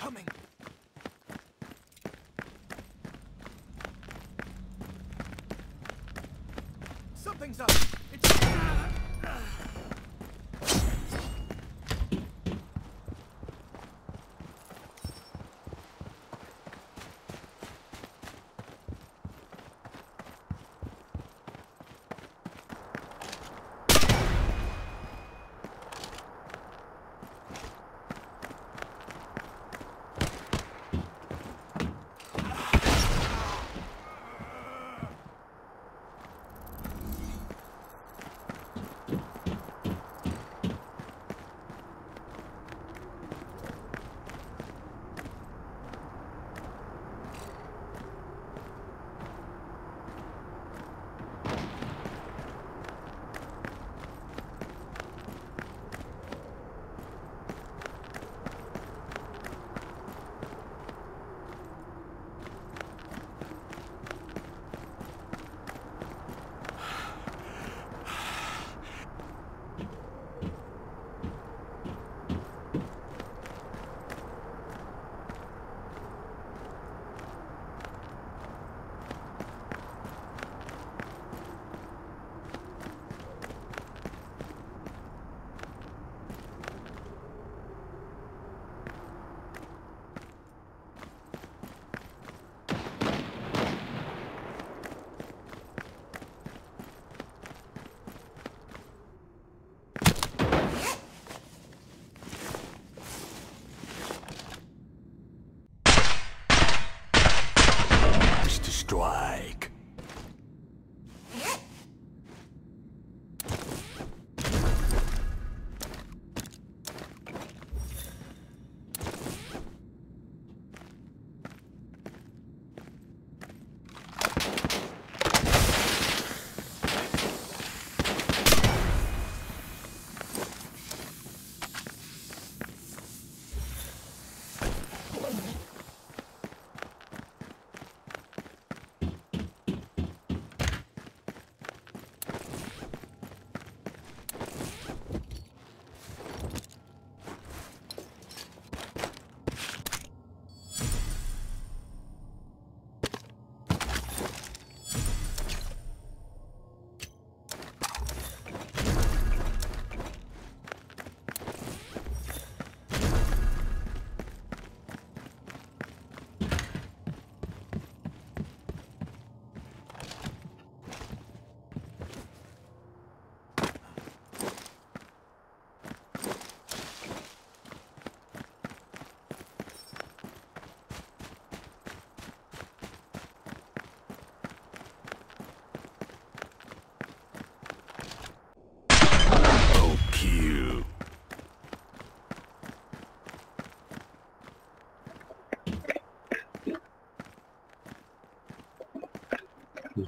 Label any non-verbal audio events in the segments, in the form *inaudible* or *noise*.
coming. Something's up.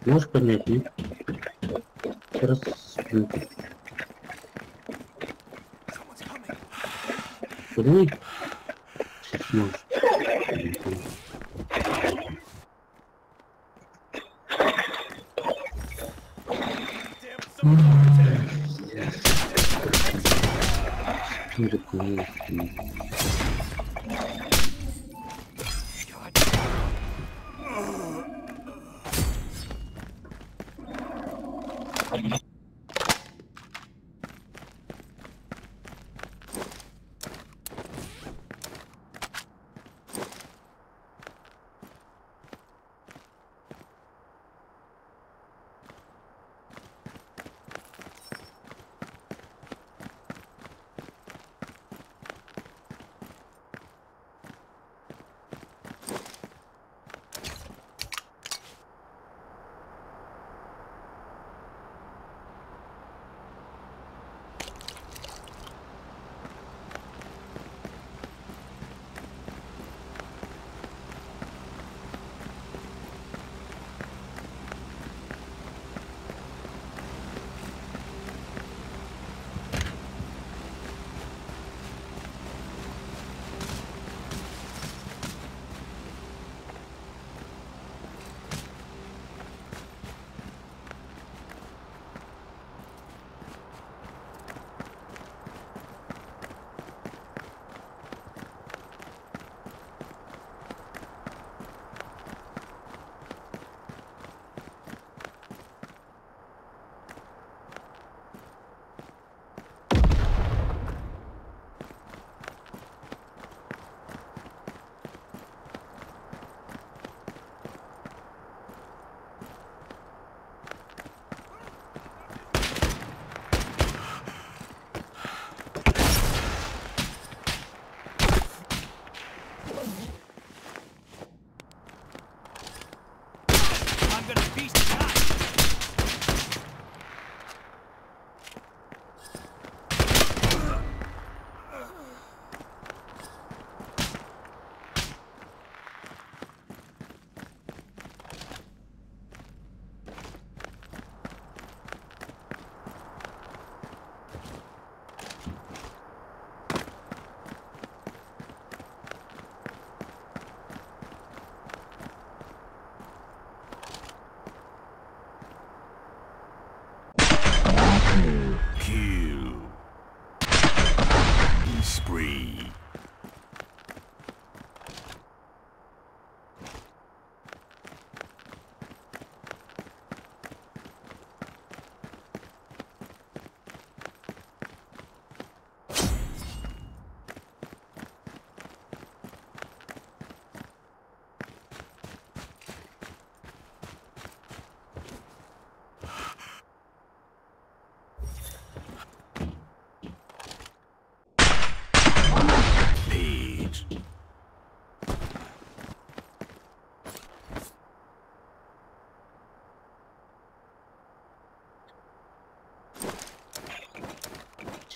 Можешь поднять, нет? Раз. coming. Подними. Сейчас сможешь. Прикольно. I'm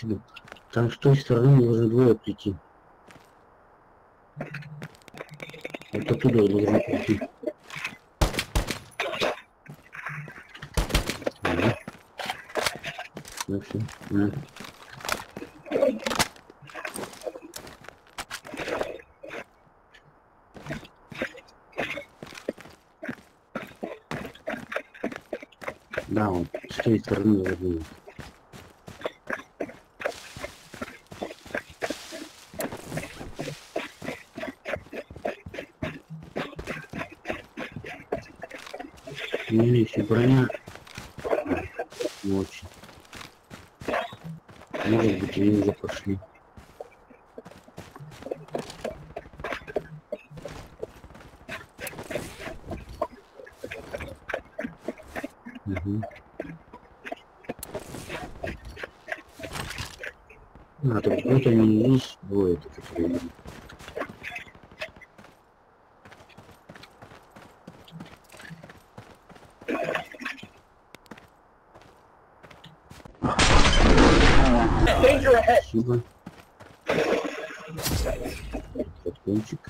Тебе. Там с той стороны должны двое прийти. Вот оттуда должны прийти. Ага. Ну все. На. Да, он с той стороны должны быть. Если броня не очень. Может быть, они уже пошли. Мгм. А, так вот они и есть двое, которые Спасибо. Подпончик.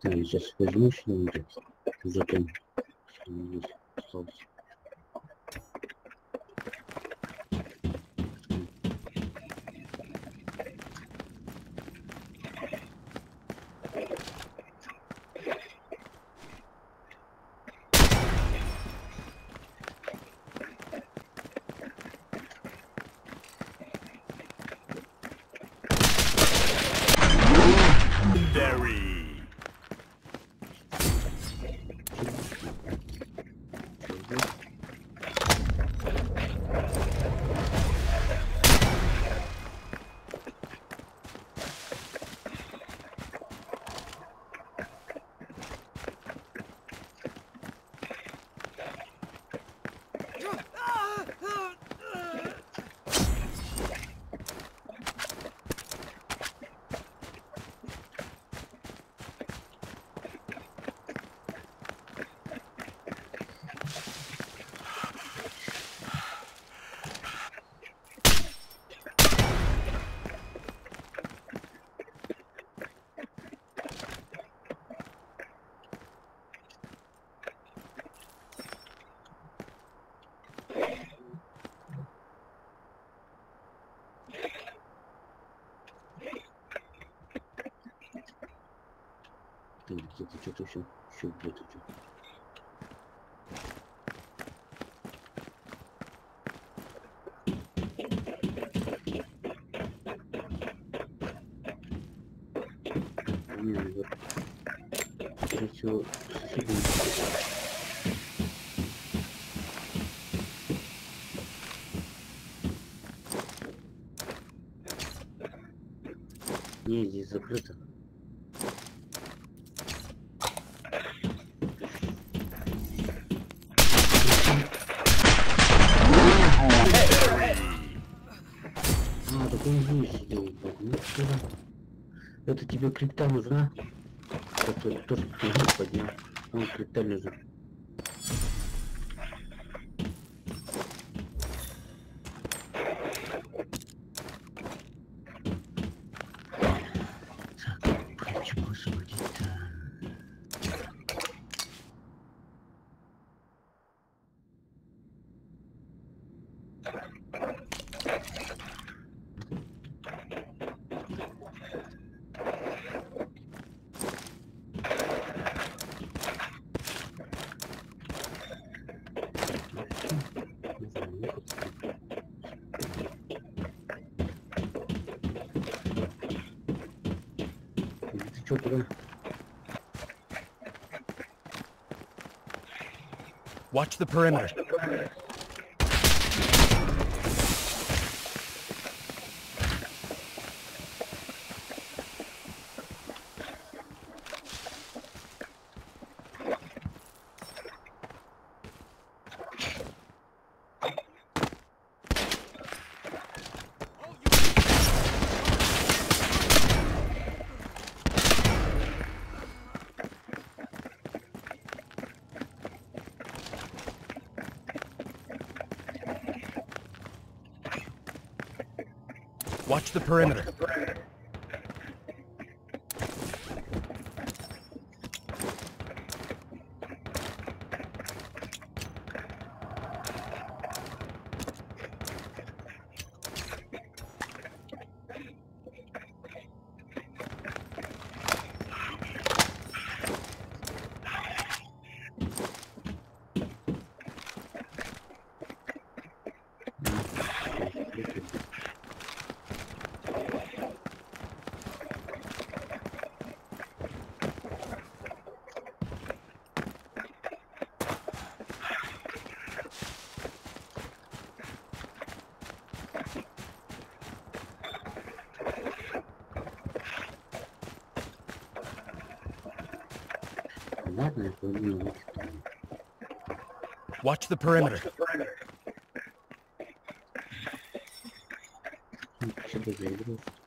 Так, сейчас возьму что-нибудь. Там что-нибудь Что-то еще, еще. Скорее всего, соседи. Не, здесь закрыто. А, так он здесь сидел, блядь. Ну что за- Это тебе крипта нужна? Это тоже поднял. Он крипта лежит. Çok. Watch the perimeter. Watch the perimeter. The perimeter. Watch the perimeter. Watch the perimeter. *laughs*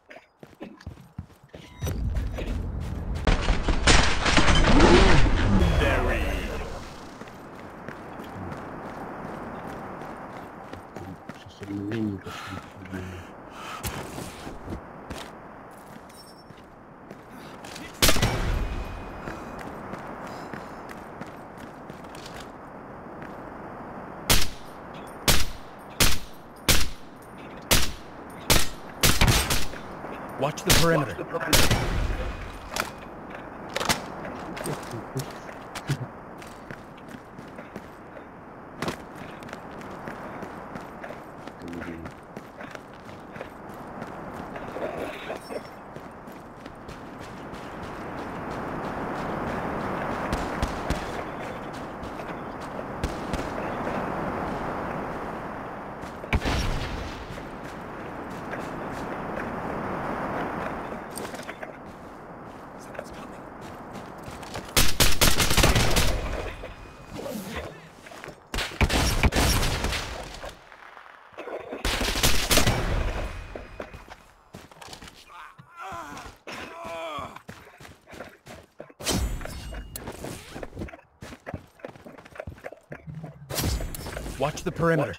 Watch the perimeter.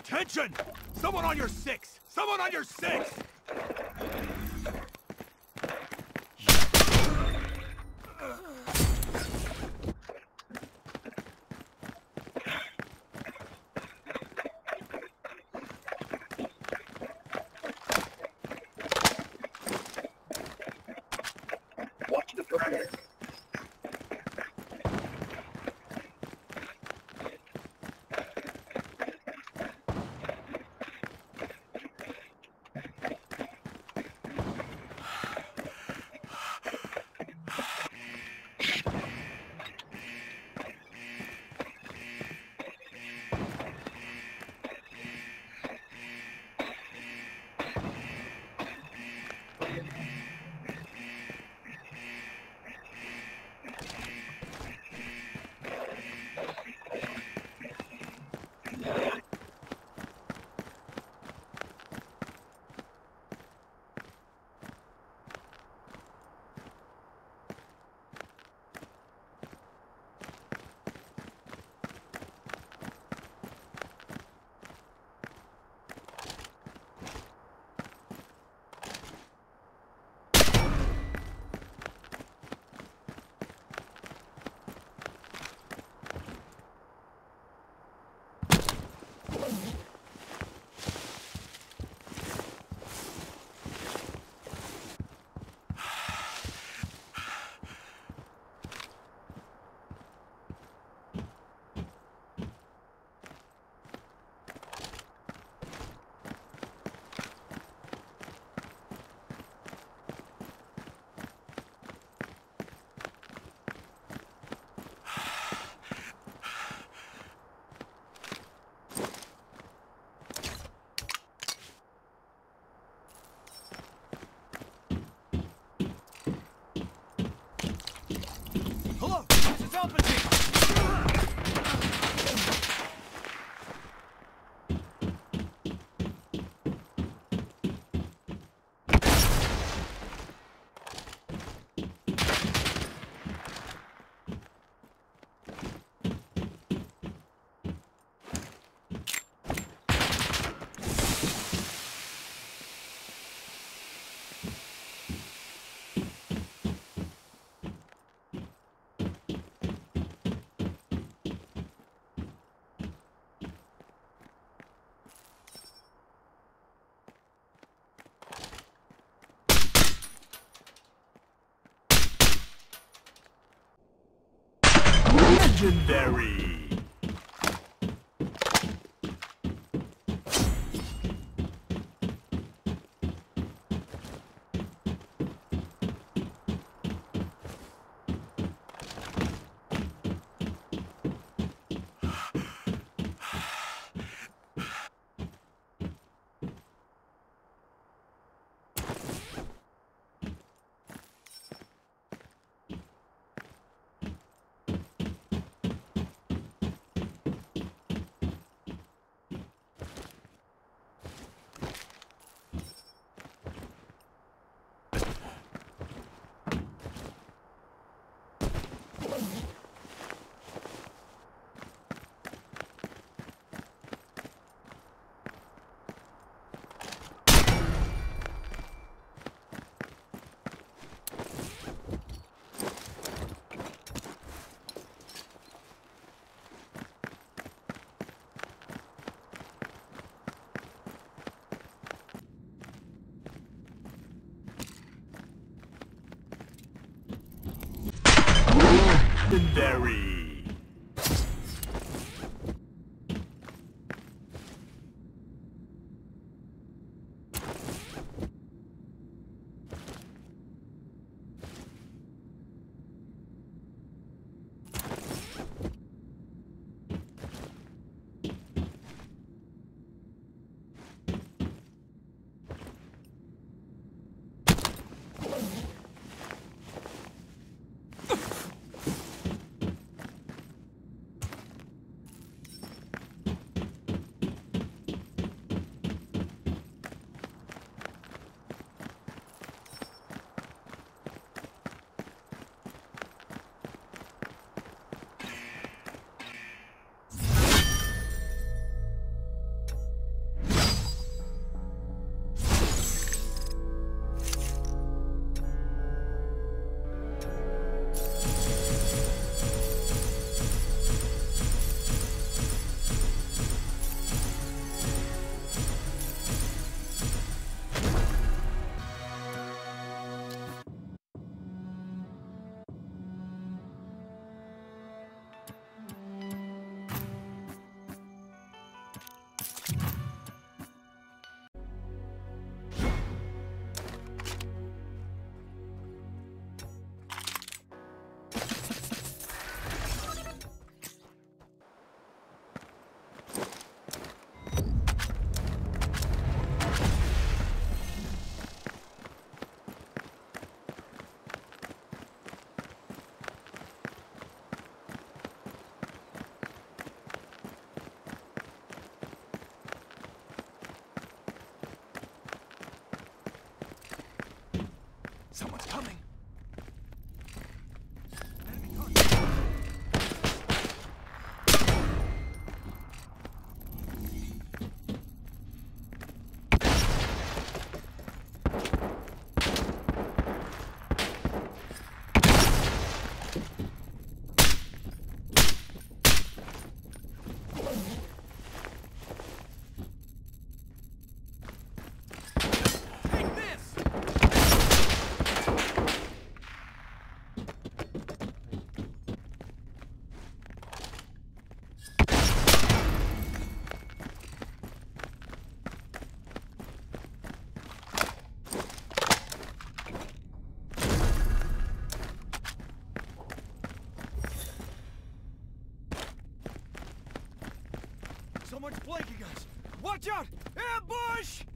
Attention! Someone on your six! Someone on your six! Legendary. Legendary. É, Bush!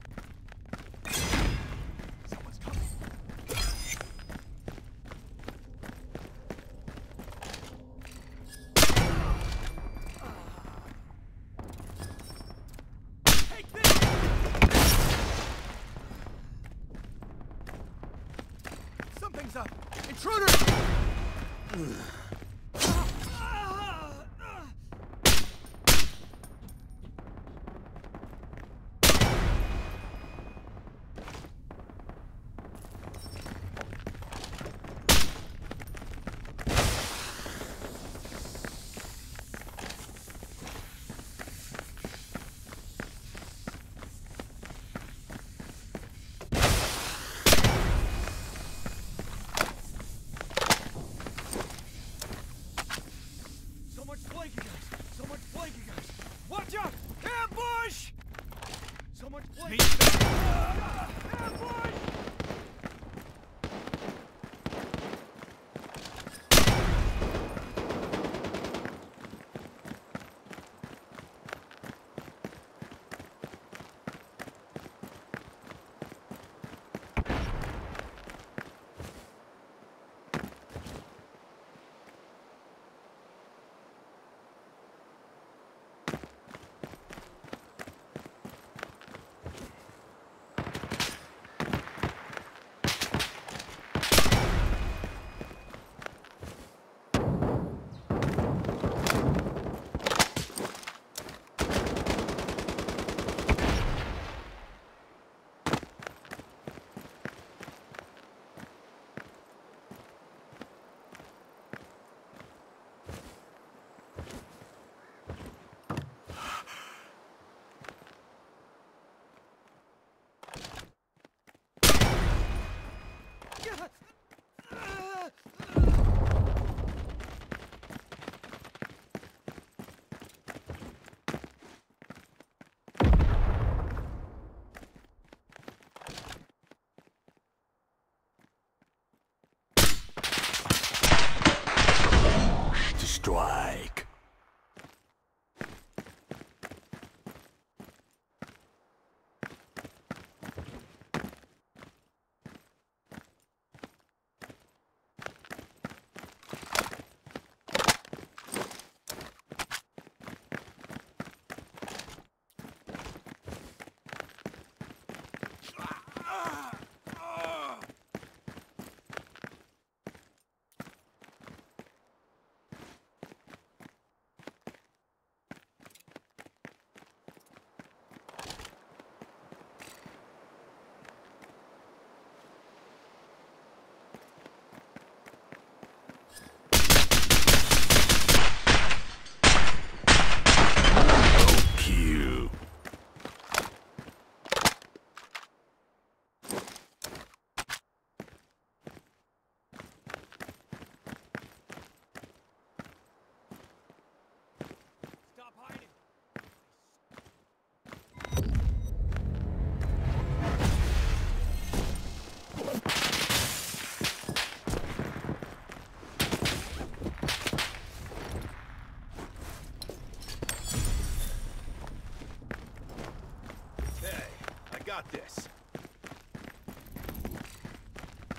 this.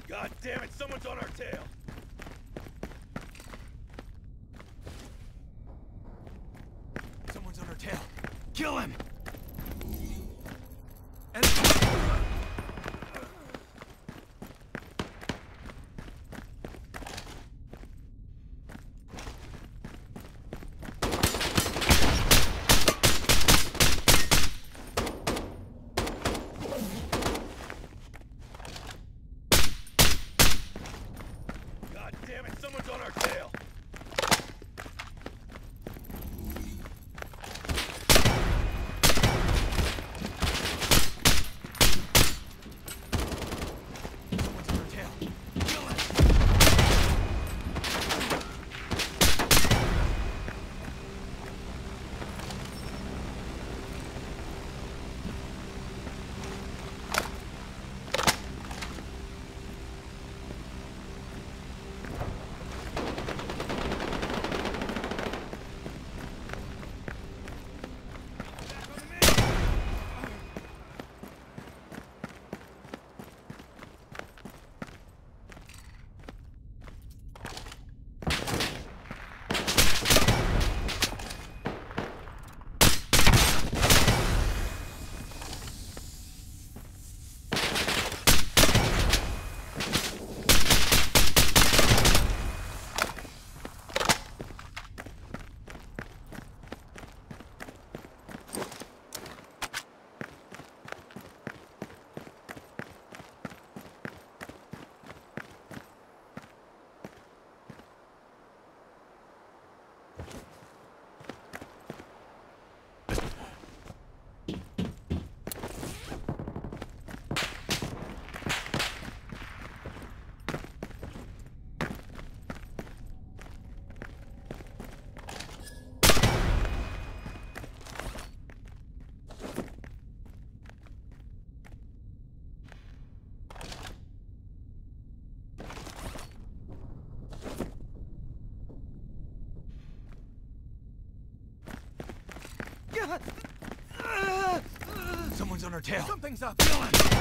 God damn it, someone's on our tail! Someone's on her tail. Something's up. Dylan!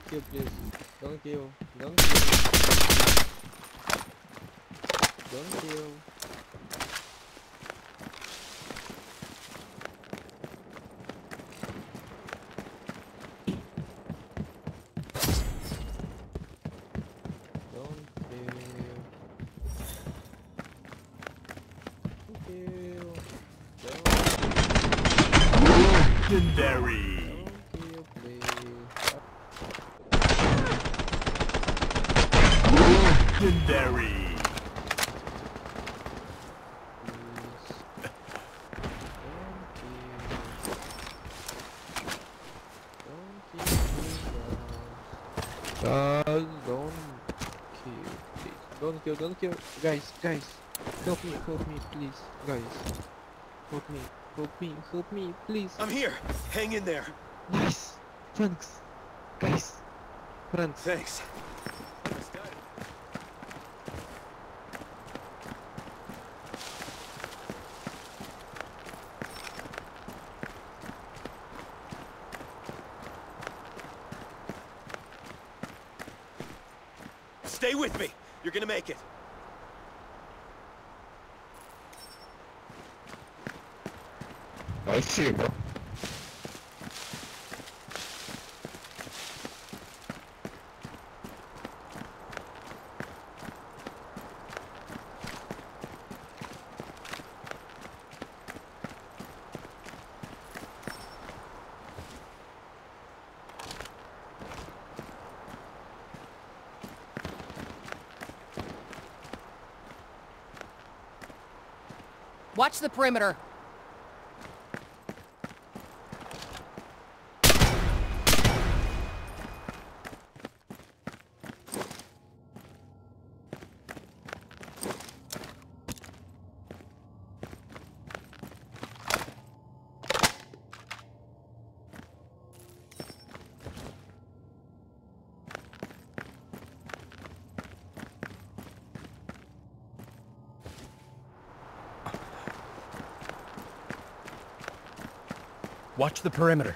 Don't kill, please. Don't kill, don't kill. Don't kill. Kill, don't kill. Guys, guys, help me, help me, please. Guys, help me, help me, help me, please. I'm here. Hang in there. Nice. Thanks. Guys. Friends. Thanks. Stay with me. You're gonna make it. Nice shooting, bro. Watch the perimeter. Watch the perimeter.